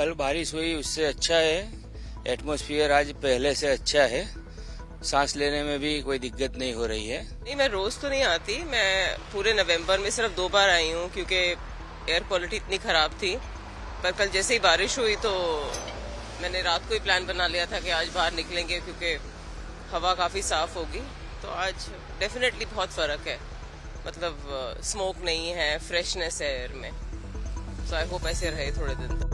कल बारिश हुई, उससे अच्छा है। एटमोसफियर आज पहले से अच्छा है। सांस लेने में भी कोई दिक्कत नहीं हो रही है। नहीं, मैं रोज तो नहीं आती। मैं पूरे नवंबर में सिर्फ़ दो बार आई हूँ, क्योंकि एयर क्वालिटी इतनी खराब थी। पर कल जैसे ही बारिश हुई तो मैंने रात को ही प्लान बना लिया था कि आज बाहर निकलेंगे, क्योंकि हवा काफ़ी साफ़ होगी। तो आज डेफिनेटली बहुत फ़र्क है। मतलब स्मोक नहीं है फ्रेशनेस है एयर में। सो आई होप ऐसे रहे थोड़े दिन। तक